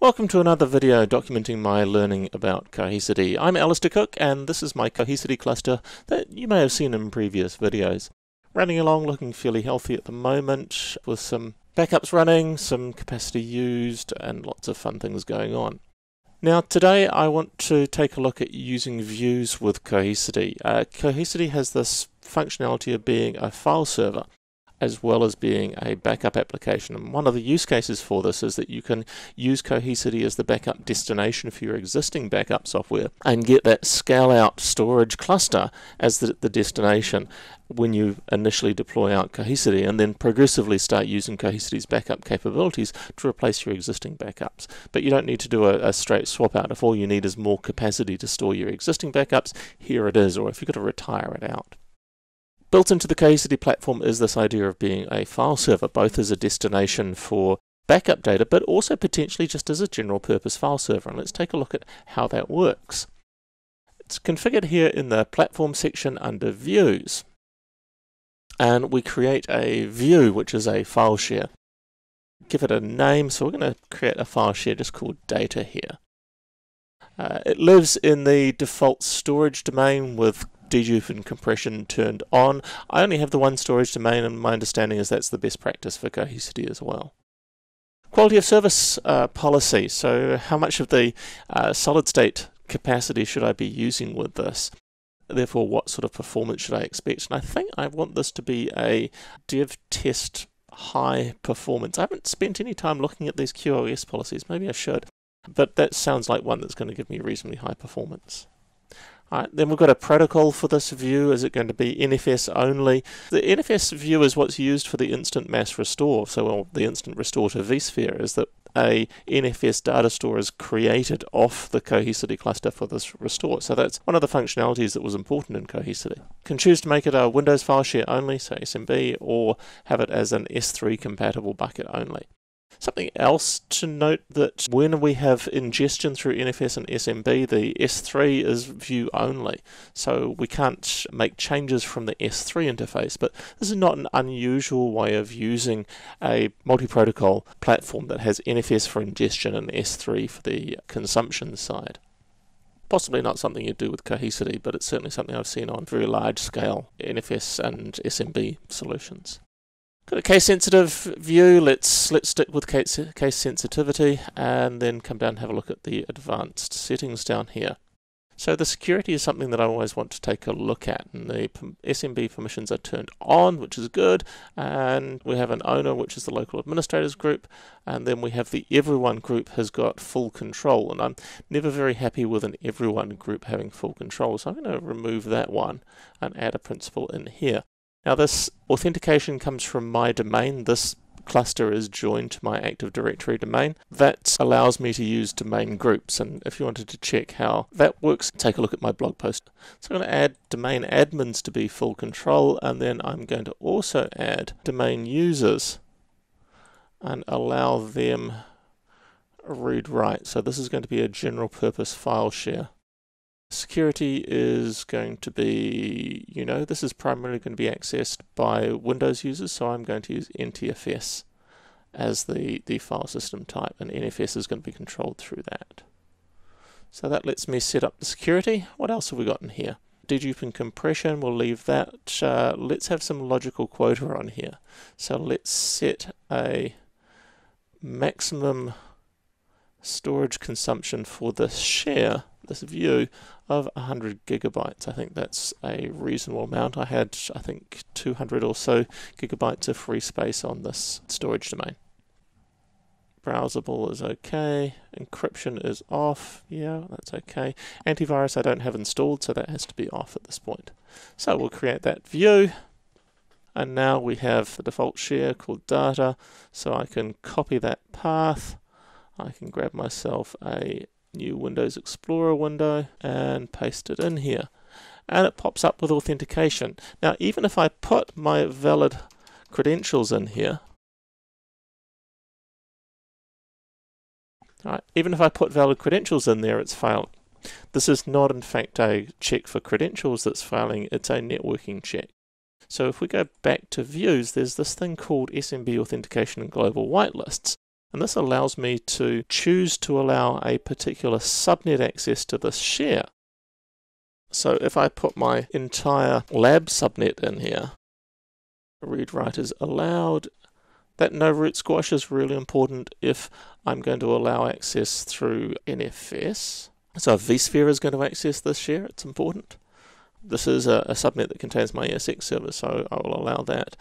Welcome to another video documenting my learning about Cohesity. I'm Alastair Cooke and this is my Cohesity cluster that you may have seen in previous videos. Running along looking fairly healthy at the moment with some backups running, some capacity used and lots of fun things going on. Now today I want to take a look at using views with Cohesity. Uh, Cohesity has this functionality of being a file server as well as being a backup application. And one of the use cases for this is that you can use Cohesity as the backup destination for your existing backup software and get that scale out storage cluster as the, the destination when you initially deploy out Cohesity and then progressively start using Cohesity's backup capabilities to replace your existing backups. But you don't need to do a, a straight swap out. If all you need is more capacity to store your existing backups, here it is, or if you've got to retire it out. Built into the Cohesity platform is this idea of being a file server, both as a destination for backup data, but also potentially just as a general purpose file server. And let's take a look at how that works. It's configured here in the platform section under views. And we create a view, which is a file share. Give it a name, so we're going to create a file share just called data here. Uh, it lives in the default storage domain with dedupe and compression turned on. I only have the one storage domain, and my understanding is that's the best practice for Cohesity as well. Quality of service uh, policy. So, how much of the uh, solid state capacity should I be using with this? Therefore, what sort of performance should I expect? And I think I want this to be a dev test high performance. I haven't spent any time looking at these QoS policies. Maybe I should. But that sounds like one that's going to give me reasonably high performance. Right, then we've got a protocol for this view. Is it going to be NFS only? The NFS view is what's used for the instant mass restore. So well, the instant restore to vSphere is that a NFS data store is created off the Cohesity cluster for this restore. So that's one of the functionalities that was important in Cohesity. Can choose to make it a Windows file share only, so SMB, or have it as an S3 compatible bucket only. Something else to note that when we have ingestion through NFS and SMB, the S3 is view only. So we can't make changes from the S3 interface, but this is not an unusual way of using a multi-protocol platform that has NFS for ingestion and S3 for the consumption side possibly not something you'd do with Cohesity, but it's certainly something I've seen on very large scale NFS and SMB solutions. Got a case sensitive view. Let's let's stick with case, case sensitivity and then come down and have a look at the advanced settings down here. So the security is something that I always want to take a look at and the SMB permissions are turned on which is good and we have an owner which is the local administrators group and then we have the everyone group has got full control and I'm never very happy with an everyone group having full control so I'm going to remove that one and add a principal in here. Now this authentication comes from my domain. This cluster is joined to my Active Directory domain. That allows me to use domain groups. And if you wanted to check how that works, take a look at my blog post. So I'm going to add domain admins to be full control, and then I'm going to also add domain users and allow them read write. So this is going to be a general purpose file share. Security is going to be, you know, this is primarily going to be accessed by Windows users, so I'm going to use NTFS as the, the file system type, and NFS is going to be controlled through that. So that lets me set up the security. What else have we got in here? Dedupe and compression, we'll leave that. Uh, let's have some logical quota on here. So let's set a maximum storage consumption for this share, this view, of 100 gigabytes. I think that's a reasonable amount. I had, I think, 200 or so gigabytes of free space on this storage domain. Browsable is okay. Encryption is off. Yeah, that's okay. Antivirus I don't have installed, so that has to be off at this point. So we'll create that view. And now we have the default share called data. So I can copy that path. I can grab myself a new Windows Explorer window and paste it in here. And it pops up with authentication. Now, even if I put my valid credentials in here, right, even if I put valid credentials in there, it's failed. This is not, in fact, a check for credentials that's failing, it's a networking check. So if we go back to views, there's this thing called SMB authentication and global whitelists. And this allows me to choose to allow a particular subnet access to this share. So if I put my entire lab subnet in here, read write is allowed. That no root squash is really important if I'm going to allow access through NFS. So if vSphere is going to access this share, it's important. This is a, a subnet that contains my ESX server, so I will allow that.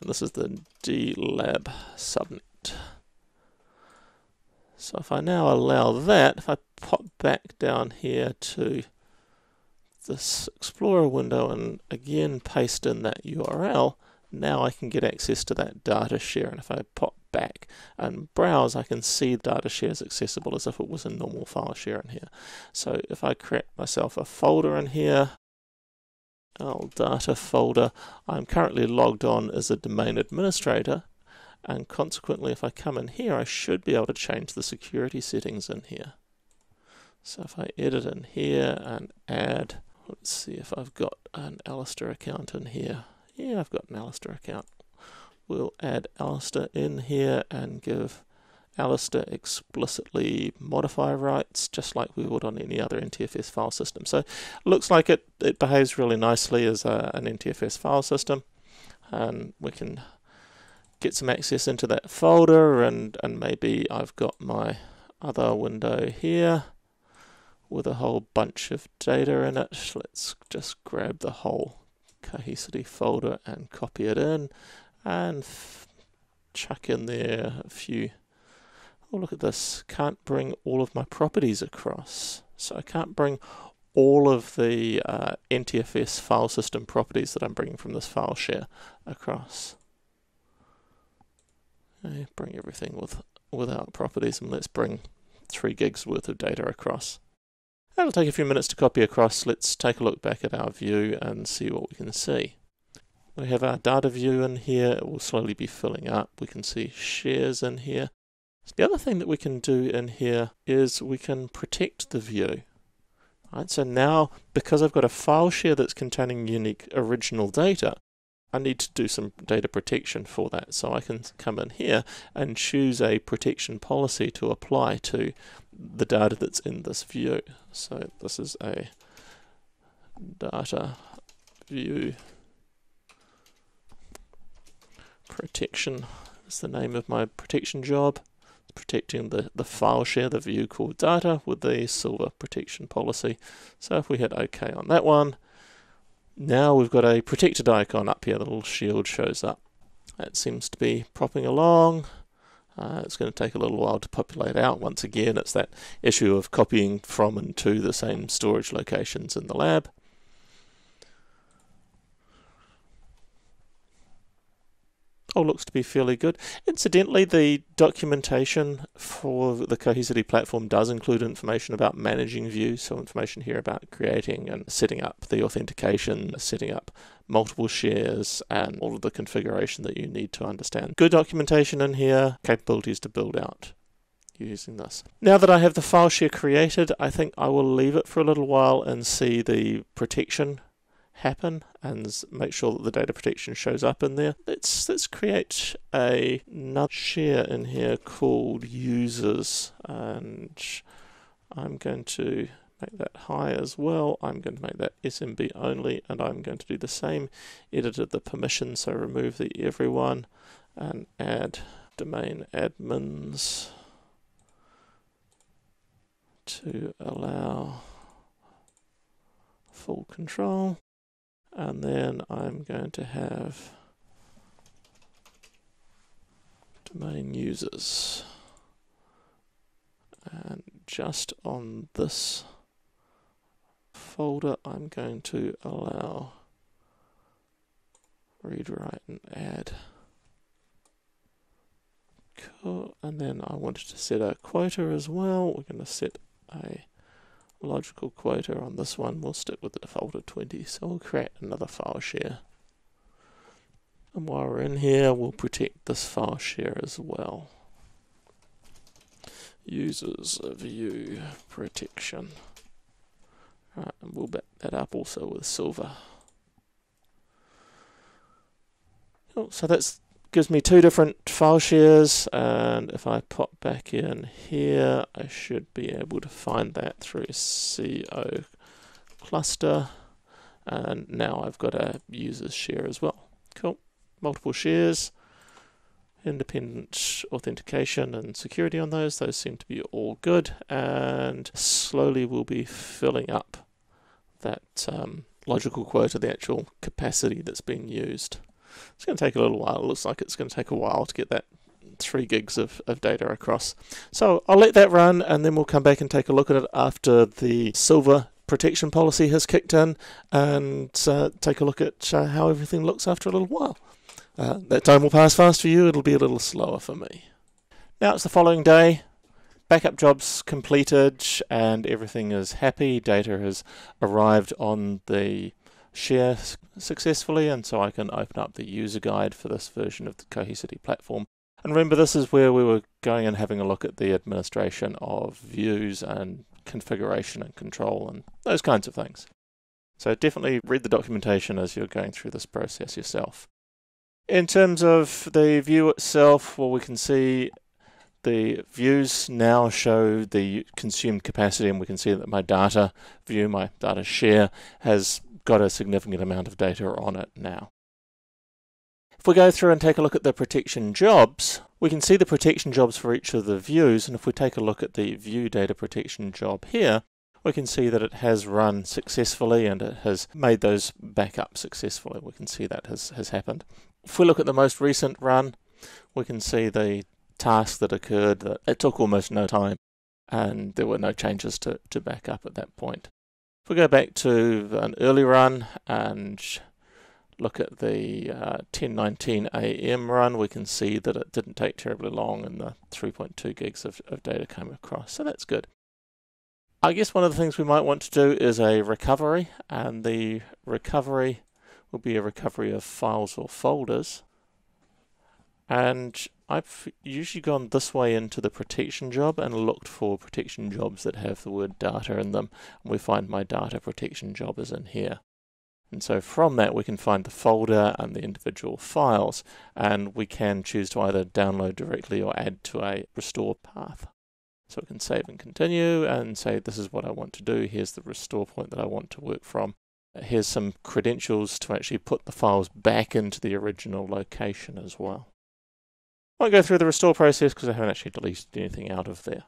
And this is the dlab subnet. So if I now allow that, if I pop back down here to this Explorer window and again paste in that URL, now I can get access to that data share. And if I pop back and browse, I can see the data is accessible as if it was a normal file share in here. So if I create myself a folder in here, L data folder, I'm currently logged on as a domain administrator and consequently if I come in here I should be able to change the security settings in here. So if I edit in here and add, let's see if I've got an Alistair account in here. Yeah, I've got an Alistair account. We'll add Alistair in here and give Alistair explicitly modify rights, just like we would on any other NTFS file system. So it looks like it, it behaves really nicely as a, an NTFS file system. And we can get some access into that folder and, and maybe I've got my other window here with a whole bunch of data in it. Let's just grab the whole Cohesity folder and copy it in and chuck in there a few oh look at this can't bring all of my properties across so I can't bring all of the uh, NTFS file system properties that I'm bringing from this file share across bring everything with without properties and let's bring 3 gigs worth of data across That'll take a few minutes to copy across. Let's take a look back at our view and see what we can see. We have our data view in here. It will slowly be filling up. We can see shares in here. The other thing that we can do in here is we can protect the view. Right, so now, because I've got a file share that's containing unique original data, I need to do some data protection for that. So I can come in here and choose a protection policy to apply to the data that's in this view. So this is a data view protection is the name of my protection job. protecting the, the file share, the view called data with the silver protection policy. So if we hit OK on that one, now we've got a protected icon up here, the little shield shows up. It seems to be propping along. Uh, it's going to take a little while to populate out. Once again, it's that issue of copying from and to the same storage locations in the lab. All looks to be fairly good. Incidentally, the documentation for the Cohesity platform does include information about managing views, so information here about creating and setting up the authentication, setting up multiple shares, and all of the configuration that you need to understand. Good documentation in here, capabilities to build out using this. Now that I have the file share created, I think I will leave it for a little while and see the protection happen and make sure that the data protection shows up in there. Let's let's create a another share in here called users and I'm going to make that high as well. I'm going to make that SMB only and I'm going to do the same edit the permission so remove the everyone and add domain admins to allow full control and then I'm going to have domain users. And just on this folder I'm going to allow read write and add. Cool. And then I wanted to set a quota as well. We're going to set a logical quota on this one, we'll stick with the default of 20. So we'll create another file share. And while we're in here, we'll protect this file share as well. Users view protection. Right, and we'll back that up also with silver. Oh, so that's gives me two different file shares and if I pop back in here I should be able to find that through CO cluster and now I've got a users share as well. Cool. Multiple shares, independent authentication and security on those. Those seem to be all good and slowly we'll be filling up that um, logical quota, the actual capacity that's being used. It's going to take a little while. It looks like it's going to take a while to get that 3 gigs of, of data across. So I'll let that run and then we'll come back and take a look at it after the silver protection policy has kicked in and uh, take a look at uh, how everything looks after a little while. Uh, that time will pass fast for you, it'll be a little slower for me. Now it's the following day, backup jobs completed and everything is happy, data has arrived on the share successfully and so I can open up the user guide for this version of the Cohesity platform. And remember this is where we were going and having a look at the administration of views and configuration and control and those kinds of things. So definitely read the documentation as you're going through this process yourself. In terms of the view itself, well we can see the views now show the consumed capacity and we can see that my data view, my data share, has got a significant amount of data on it now. If we go through and take a look at the protection jobs, we can see the protection jobs for each of the views, and if we take a look at the view data protection job here, we can see that it has run successfully and it has made those backups successfully. We can see that has, has happened. If we look at the most recent run, we can see the task that occurred that it took almost no time and there were no changes to, to backup at that point. If we go back to an early run and look at the uh, 1019 AM run, we can see that it didn't take terribly long and the 3.2 gigs of, of data came across. So that's good. I guess one of the things we might want to do is a recovery, and the recovery will be a recovery of files or folders. And I've usually gone this way into the protection job and looked for protection jobs that have the word data in them. And we find my data protection job is in here. And so from that we can find the folder and the individual files and we can choose to either download directly or add to a restore path. So we can save and continue and say this is what I want to do, here's the restore point that I want to work from. Here's some credentials to actually put the files back into the original location as well. Won't go through the restore process because I haven't actually deleted anything out of there.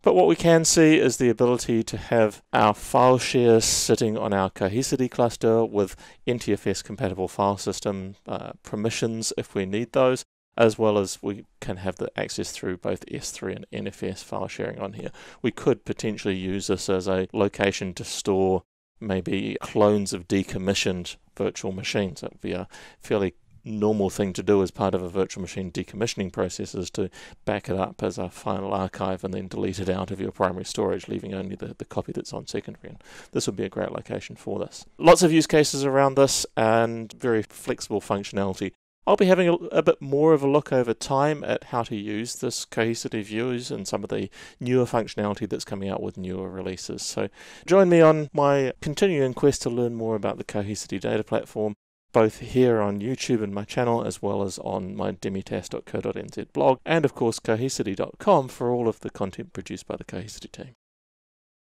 But what we can see is the ability to have our file shares sitting on our Cohesity cluster with NTFS compatible file system uh, permissions if we need those, as well as we can have the access through both S3 and NFS file sharing on here. We could potentially use this as a location to store maybe clones of decommissioned virtual machines. That would be a fairly normal thing to do as part of a virtual machine decommissioning process is to back it up as a final archive and then delete it out of your primary storage, leaving only the, the copy that's on secondary. And this would be a great location for this. Lots of use cases around this and very flexible functionality. I'll be having a, a, bit more of a look over time at how to use this Cohesity views and some of the newer functionality that's coming out with newer releases. So join me on my continuing quest to learn more about the Cohesity data platform both here on YouTube and my channel, as well as on my demitasse.co.nz blog, and of course cohesity.com for all of the content produced by the Cohesity team.